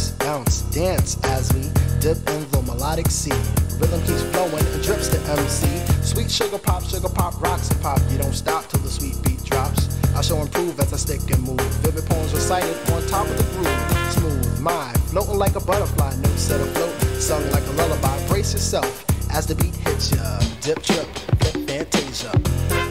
bounce, bounce, dance as we dip in the melodic sea. Rhythm keeps flowing and drips to MC. Sweet sugar pop, sugar pop, rocks and pop. You don't stop till the sweet beat drops. I shall improve as I stick and move. Vivid poems recited on top of the groove. Smooth, my, floating like a butterfly. No set afloat, sung like a lullaby. Brace yourself as the beat hits ya. Dip, trip, flip, fantasia.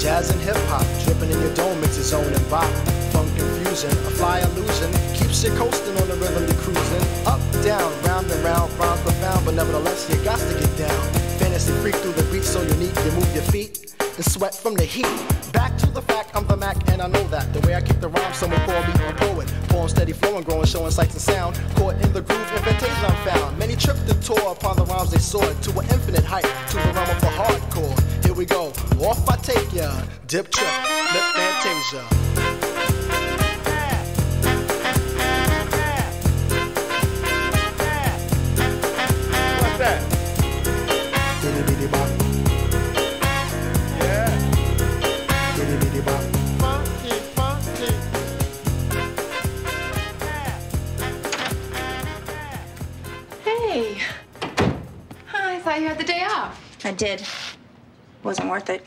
Jazz and hip hop, dripping in your dome, it's its own and bop. Funk confusion, a fly illusion, keeps you coasting on the rhythm you're cruising. Up, down, round and round, rhymes profound, but nevertheless you got to get down. Fantasy freak through the beat so unique, you move your feet and sweat from the heat. Back to the fact, I'm the Mac and I know that. The way I kick the rhyme, someone call me a poet. Poem steady flowing, growing, showing sights and sound. Caught in the groove, invitation I'm found. Many tripped and tore upon the rhymes they soared to an infinite height, to the realm of the hardcore. Here we go, off I take ya. Dip trip, flip fantasia. What's that? Diddy diddy bop, Yeah. diddy diddy bop. Funky, funky. Hey. I thought you had the day off. I did. Wasn't worth it.